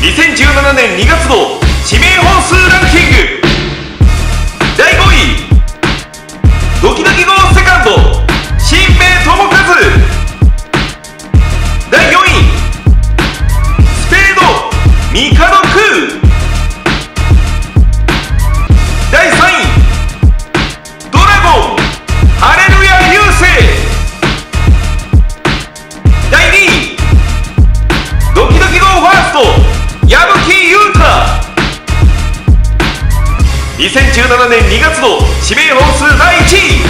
2017年2月号指名本数ランキング。第5位ドキドキ号セカンド新平智和。第4位スペード三2017年2月の指名本数第1位。